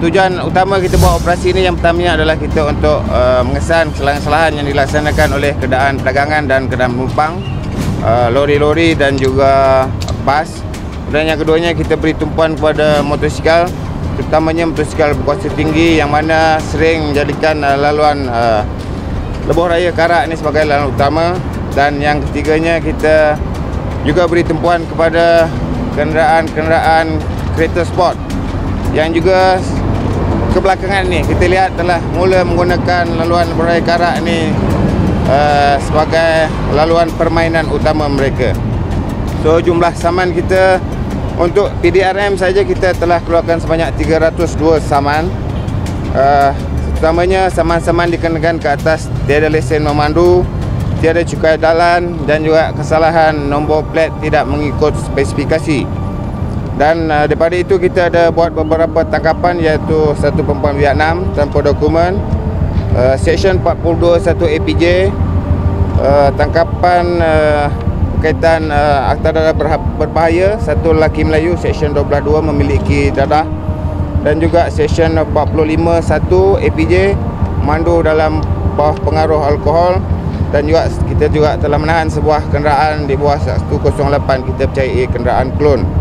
Tujuan utama kita buat operasi ini yang pertamanya adalah kita untuk uh, mengesan kesalahan-kesalahan yang dilaksanakan oleh kedaan perdagangan dan kedaan penumpang, uh, lori-lori dan juga bas. Dan yang keduanya kita beri tumpuan kepada motosikal, terutamanya motosikal berkuasa tinggi yang mana sering menjadikan uh, laluan uh, Lebuh Raya Karak ini sebagai laluan utama. Dan yang ketiganya kita juga beri tumpuan kepada kenderaan-kenderaan kereta sport yang juga kebelakangan ni kita lihat telah mula menggunakan laluan Beraya Karak ni uh, sebagai laluan permainan utama mereka. So jumlah saman kita untuk PDRM saja kita telah keluarkan sebanyak 302 saman. Uh, utamanya saman-saman dikenakan ke atas tiada lesen memandu, tiada cukai jalan dan juga kesalahan nombor plat tidak mengikut spesifikasi. Dan uh, daripada itu kita ada buat beberapa tangkapan iaitu satu perempuan Vietnam tanpa dokumen, uh, Section 42 satu APJ, uh, tangkapan uh, berkaitan uh, akta dadah berbahaya satu lelaki Melayu Section 122 memiliki dadah dan juga Section 45 satu APJ mandu dalam bawah pengaruh alkohol dan juga kita juga telah menahan sebuah kenderaan di bawah 108 kita percayai kenderaan klon.